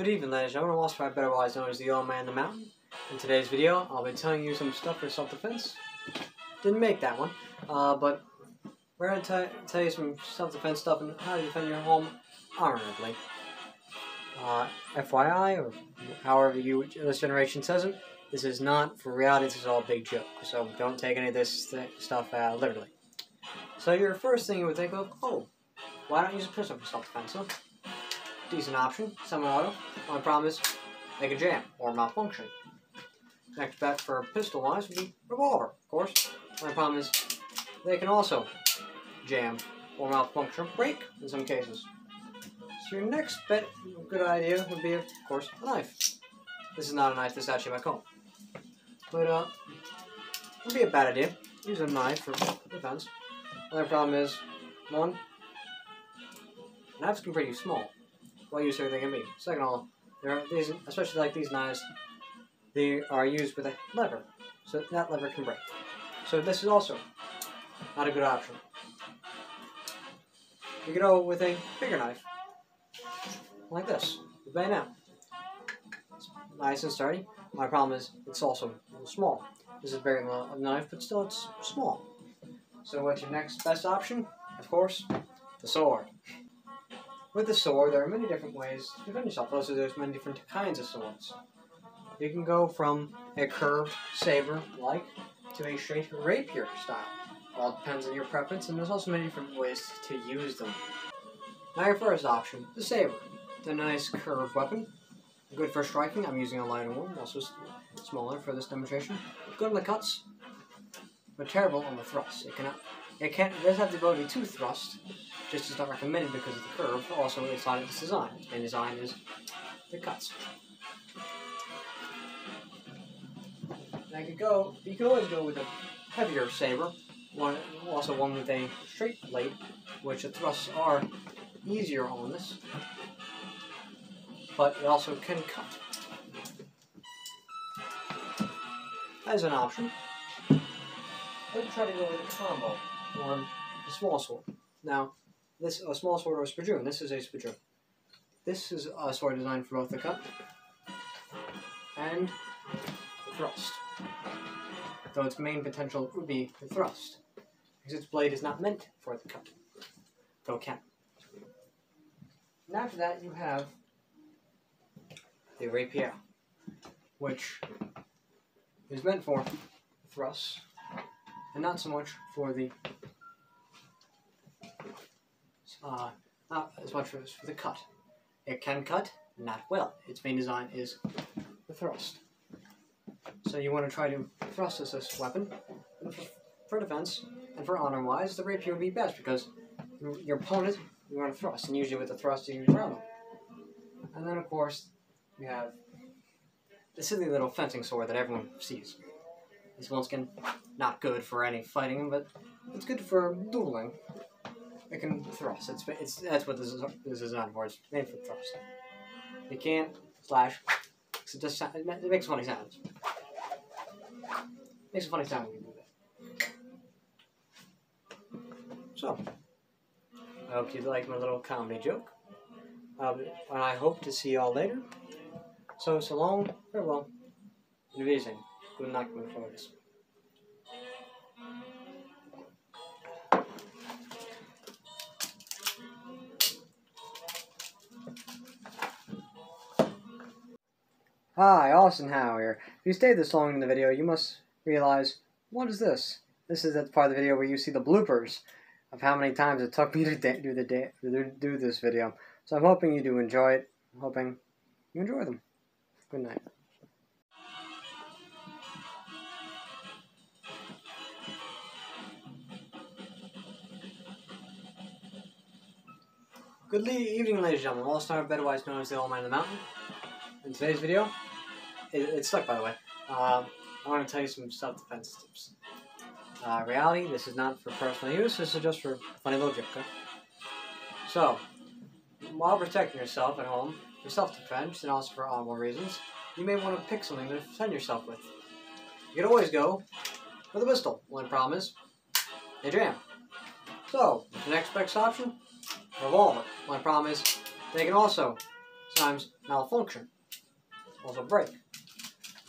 Good evening, ladies and gentlemen. I'm better otherwise known as the Old Man in the Mountain. In today's video, I'll be telling you some stuff for self-defense. Didn't make that one, uh, but we're going to tell you some self-defense stuff and how to defend your home honorably. Uh, FYI, or however you this generation says it, this is not for reality. This is all a big joke. So don't take any of this th stuff uh, literally. So your first thing you would think of, oh, why don't you use a pistol for self-defense? Huh? Decent option, semi-auto. Only problem is they can jam or malfunction. Next bet for pistol-wise would be revolver, of course. Only problem is they can also jam or malfunction break in some cases. So your next bet, good idea, would be, of course, a knife. This is not a knife, this is actually my comb. But, uh, would be a bad idea. Use a knife for defense. Another problem is, one, knives can be pretty small what use are they can be. Second of all, there are these, especially like these knives, they are used with a lever, so that lever can break. So this is also not a good option. You can go with a bigger knife, like this, the bayonet. It's nice and sturdy. My problem is it's also small. This is a very a knife, but still it's small. So what's your next best option? Of course, the sword. With the sword, there are many different ways to defend yourself. Also, there's many different kinds of swords. You can go from a curved saber-like to a straight rapier style. All depends on your preference, and there's also many different ways to use them. Now your first option, the saber. It's a nice curved weapon. Good for striking. I'm using a lighter one, also smaller for this demonstration. Good on the cuts, but terrible on the thrust. It cannot. It can. It does have the ability to thrust, just is not recommended because of the curve. Also, it's not its design. And design is the cuts. You could go. You could always go with a heavier saber. One, also one with a straight blade, which the thrusts are easier on this, but it also can cut. As an option, let's try to go with a combo on the small sword. Now, this a small sword or a spadroon. This is a spadroon. This is a sword designed for both the cut and the thrust. Though its main potential would be the thrust, because its blade is not meant for the cut, though it can. And after that, you have the rapier, which is meant for thrust, and not so much for the uh, not as much as for the cut. It can cut, not well. Its main design is the thrust. So you want to try to thrust as this weapon. For defense, and for honor-wise, the rapier would be best because your opponent, you want to thrust, and usually with the thrust you use around them. And then, of course, you have the silly little fencing sword that everyone sees. This once again, not good for any fighting, but it's good for dueling. It can thrust. It's, it's that's what this is this is designed for. It's made for thrust. It can't slash. It just it makes funny sounds. It makes a funny sound when you do that. So, I hope you like my little comedy joke. Um, and I hope to see y'all later. So, so long, farewell, and vision. Good night, my friends. Hi, Austin Hough here. If you stayed this long in the video, you must realize, what is this? This is the part of the video where you see the bloopers of how many times it took me to do the do this video. So I'm hoping you do enjoy it. I'm hoping you enjoy them. Good night. Good evening, ladies and gentlemen. All-Star, otherwise known as the Old Man of the Mountain. In today's video, it, it's stuck, by the way. Um, I want to tell you some self-defense tips. Uh, reality, this is not for personal use. This is just for funny little joke. Okay? So, while protecting yourself at home, for self-defense and also for honorable reasons, you may want to pick something to defend yourself with. You can always go with a pistol. Only problem is, they jam. So, the next best option, revolver. My problem is, they can also sometimes malfunction. Also break.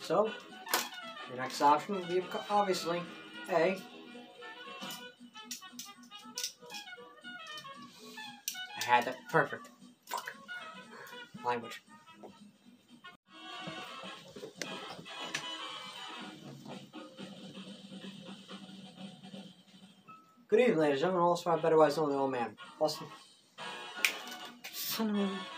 So, your next option would be obviously A. I had that perfect. Fuck. Language. Good evening, ladies and gentlemen. I better known the old man. Boston. A...